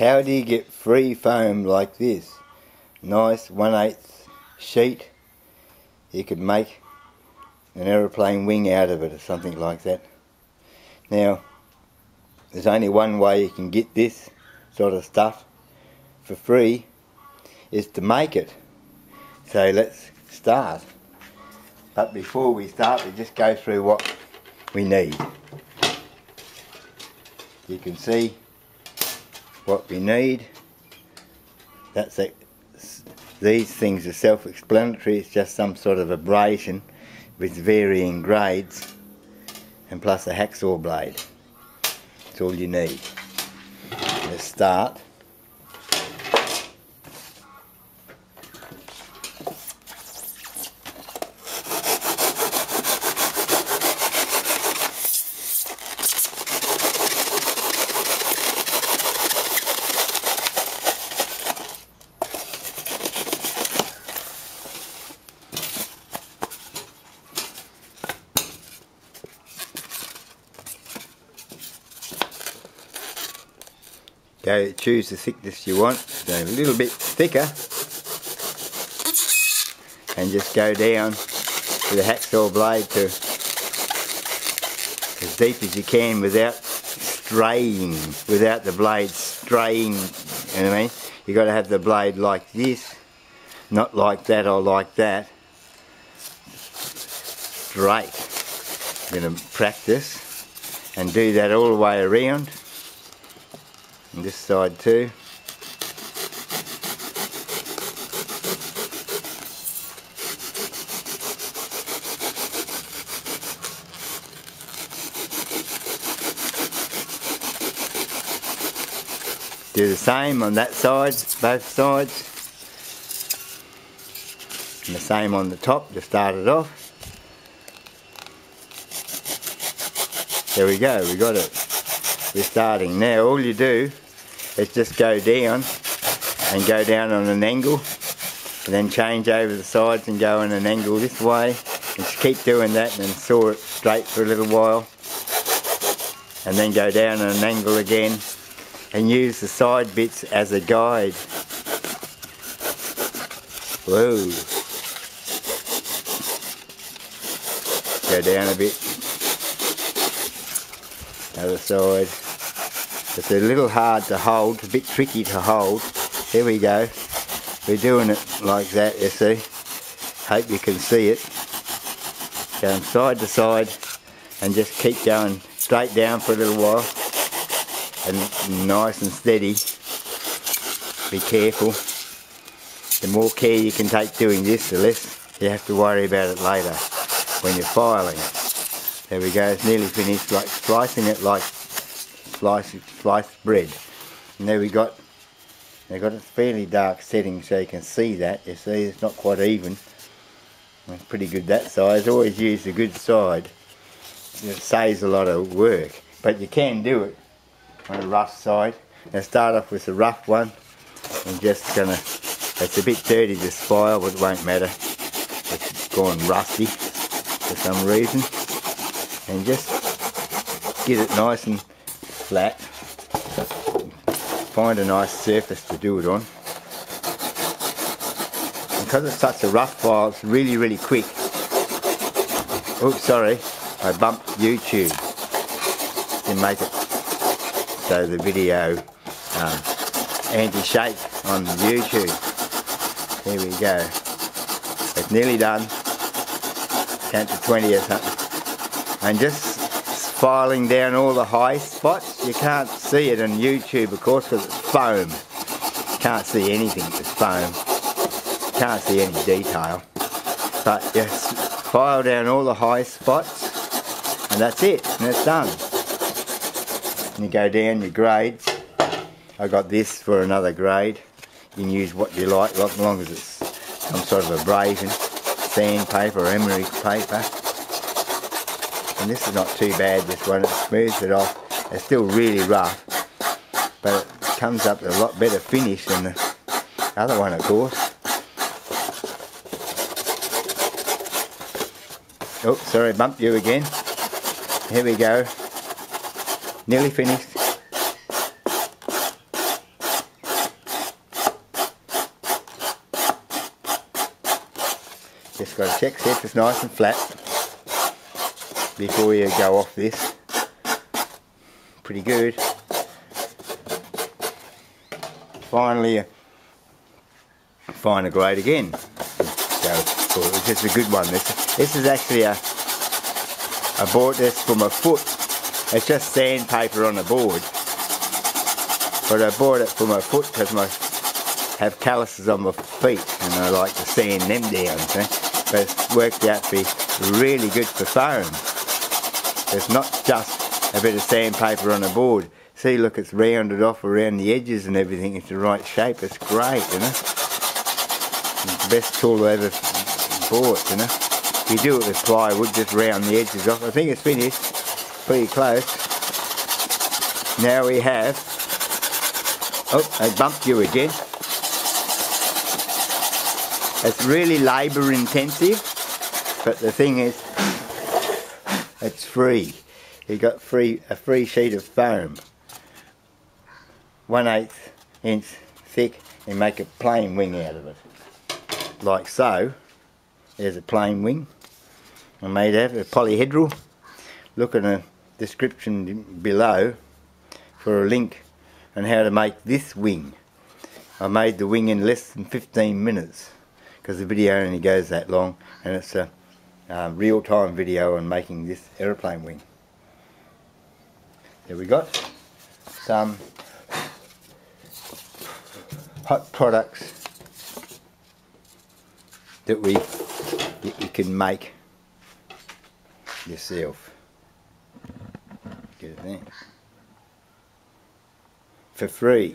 How do you get free foam like this? Nice 1 8 sheet. You could make an aeroplane wing out of it or something like that. Now, there's only one way you can get this sort of stuff for free is to make it. So let's start. But before we start, we just go through what we need. You can see what we need. That's it. These things are self-explanatory. It's just some sort of abrasion with varying grades and plus a hacksaw blade. That's all you need. Let's start. Go choose the thickness you want, so a little bit thicker and just go down with the hacksaw blade to as deep as you can without straying, without the blade straying, you know what I mean? You've got to have the blade like this, not like that or like that, straight. I'm going to practice and do that all the way around and this side too. Do the same on that side, both sides. And the same on the top to start it off. There we go, we got it. We're starting. Now all you do is just go down and go down on an angle and then change over the sides and go on an angle this way and just keep doing that and saw it straight for a little while and then go down on an angle again and use the side bits as a guide. Whoa. Go down a bit. Other side. It's a little hard to hold, a bit tricky to hold. There we go. We're doing it like that, you see. Hope you can see it. Going side to side and just keep going straight down for a little while and nice and steady. Be careful. The more care you can take doing this, the less you have to worry about it later when you're filing it. There we go, it's nearly finished, like slicing it like slice, sliced bread. And there we got, they got a fairly dark setting so you can see that. You see, it's not quite even. It's pretty good that size. Always use the good side. It saves a lot of work, but you can do it on a rough side. Now start off with the rough one. I'm just gonna, it's a bit dirty this file, but it won't matter. It's gone rusty for some reason. And just get it nice and flat. Find a nice surface to do it on. Because it's such a rough file, it's really, really quick. Oops, sorry, I bumped YouTube. Didn't make it so the video um, anti-shake on YouTube. here we go. It's nearly done. Count to 20 or something. And just filing down all the high spots. You can't see it on YouTube of course because it's foam. Can't see anything, it's foam. Can't see any detail. But just file down all the high spots and that's it, and it's done and you go down your grades. I got this for another grade. You can use what you like, as long as it's some sort of abrasion, sandpaper or emery paper and this is not too bad this one. It smooths it off. It's still really rough but it comes up with a lot better finish than the other one of course. Oh sorry bumped you again. Here we go. Nearly finished. Just got to check see if it's nice and flat before you go off this. Pretty good. Finally, uh, finer grade again. So, it's just a good one. This, this is actually a, I bought this for my foot. It's just sandpaper on a board. But I bought it for my foot because I have calluses on my feet and I like to sand them down. See? But it's worked out to be really good for foam. It's not just a bit of sandpaper on a board. See, look, it's rounded off around the edges and everything. It's the right shape. It's great, you know. It's the best tool I ever bought, you know. You do it with plywood, just round the edges off. I think it's finished. Pretty close. Now we have... Oh, I bumped you again. It's really labour intensive, but the thing is, it's free. You got free a free sheet of foam, one eighth inch thick, and make a plane wing out of it, like so. There's a plane wing. I made out of a polyhedral. Look in the description below for a link on how to make this wing. I made the wing in less than 15 minutes because the video only goes that long and it's a Um, real-time video on making this aeroplane wing. There we got some hot products that we that you can make yourself. Get it. For free.